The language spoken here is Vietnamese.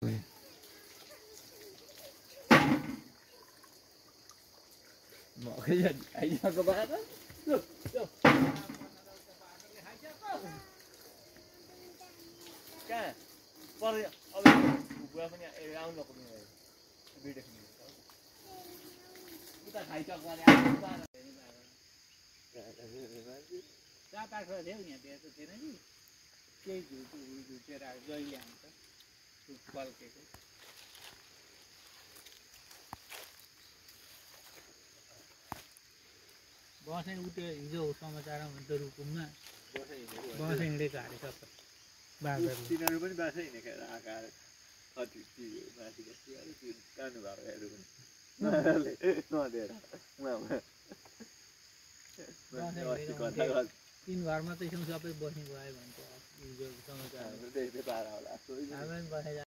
mọi cái gì ấy cho các bạn đó được được cái bao nhiêu ở đây bữa phân nhà em ăn được không này bây giờ chúng ta thấy cho qua đây chúng ta Ra ta khởi theo nhà bè tôi thế này chơi ra rơi बसै उ उठ्यो हिजो समाचारमा हुन्छ रुकुममा हिँडेको हारे सबै तिनीहरू पनि हिँडेको कति माथि त्यो कानु भएकोहरू पनि। तिन घरमा त सबै बस्नु भयो भन्छ हिजो समाचार हाम्रो देख्दै पारा होला हामी पनि बसेर